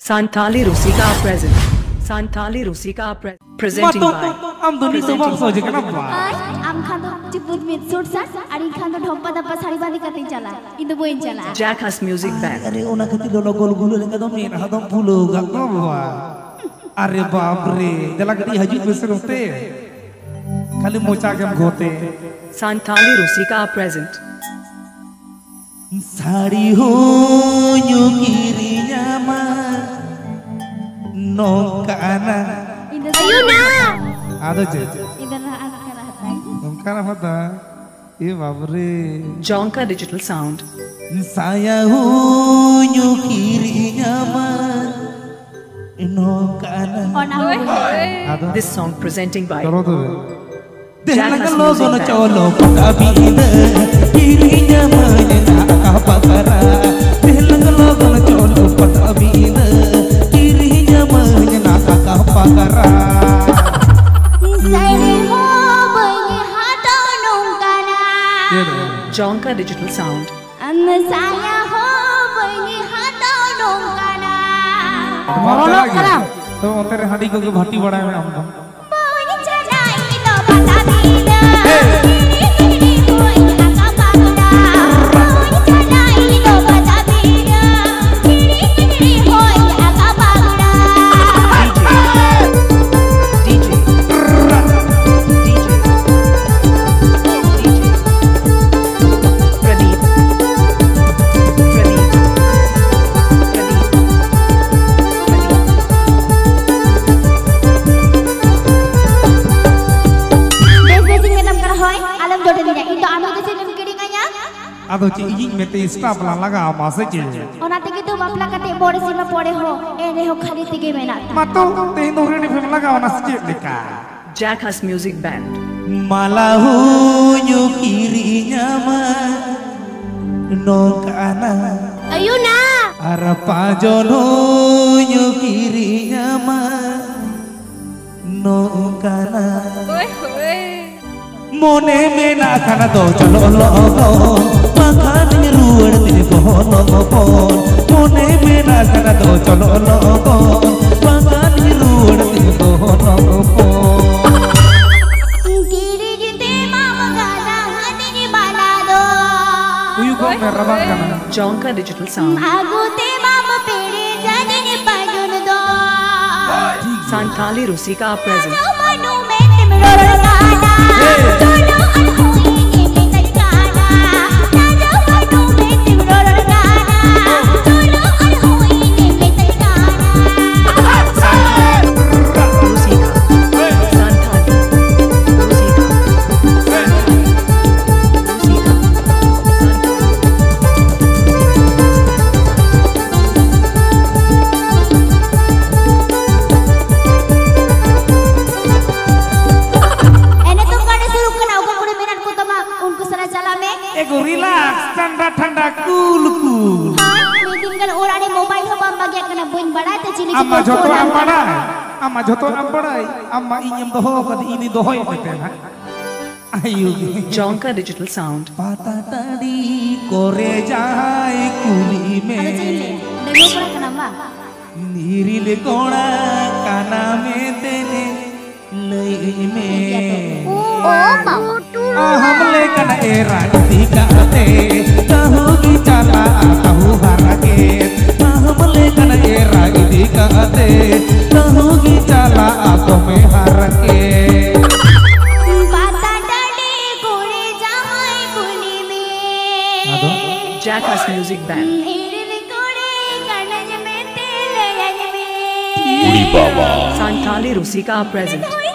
Santali Rusika present. Santali Rusika pre- presenting by. चला Jackass Music Band. अरे ओना खातिर दोनो गोल गोल लेके दो मेरा हदम फूलो गप्पा बाबा अरे बाप रे जला कटी हजूत में से रोते खाली मोचा के हम घोते Santali Rusika present. साड़ी हो यूँ गिरिया मा नौकाना इन दो अयो ना आदो जे इधर रहा आना कर रहा था नौकाना होता ये बाप रे Jonka Digital Sound. saya ho यूँ गिरिया मा नौकाना और ना हो आदो This song presenting by. करो तो Jackass Dehan lo Music sono Band. cholo kabina dirinya menyenangkan pakara Dehan Jonka Digital Sound. अन साया हो बोइन हाथो नोंकाना Mana Ado ci ijing mete stop la laga masa ci ona tege tu bapla kate bore sima pore ho ene ho khali tege mena Mato te no rini fem laga wana ci deka Jackass Music Band. Malahu nyukirinya mah nongkana ayuna Arapa jono nyukirinya mah nongkana Mone mena kana do chalo lo bana do Uyu ko merabang kana Jonka Digital Sound. agu te mama pere jadi ni pajun do Santali Rusika present. আম্মা যত নাম পড়ায় আম্মা যত নাম পড়ায় আম্মা ইনি দহো কত ইনি দহো হইতে না चौंका डिजिटल साउंड पाता तड़ी कोरे जाए कुली में नीरिल कोणा काना में तेने लई में ओ मोटू ओ हमले ए रात्रि का ते कहो की दिखाते कहू की चला तो में हरा के। पाता डाले कोरे जामाई कुली Jackass Music Band. इरल कोरे कनज में तेल यज में। Santali Rusika present. होई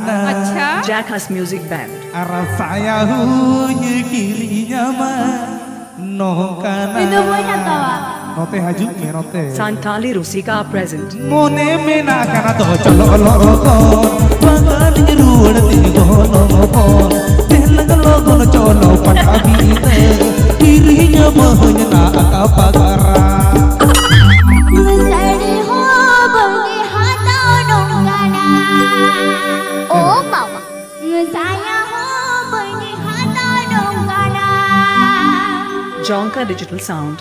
Bacchus Music Band. Arah saya hunye kirinya mah Nongkana Itu punya tawa. Note haju me note Santali Rusika are present. Mone me na kana to cholo lo kon Pangan ruwad tin gono kon Telang lo gono cholo patabi te Kirinya mah na akapagara Mesari ho bagi hata nongkana. Oh mama. जोंका digital sound